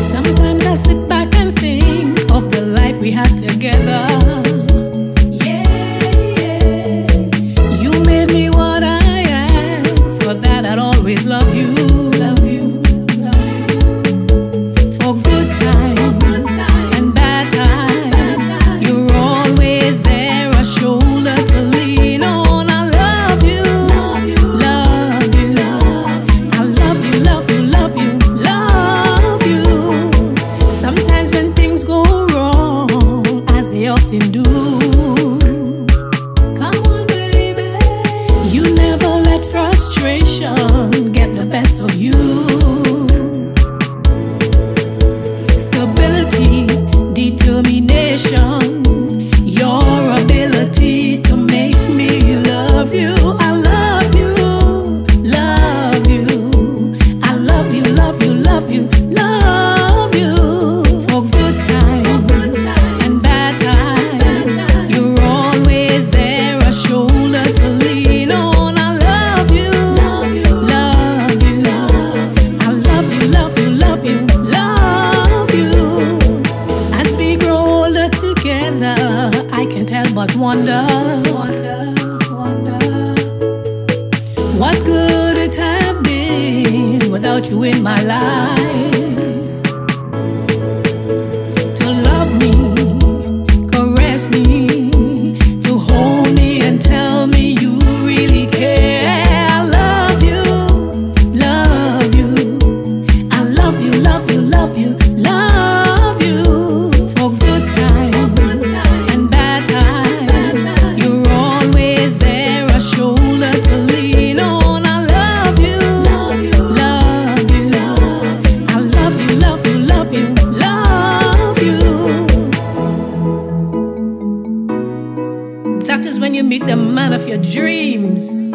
Sometimes I sit back and think of the life we had together. nothing do wonder, wonder, wonder what could it have been without you in my life. That is when you meet the man of your dreams.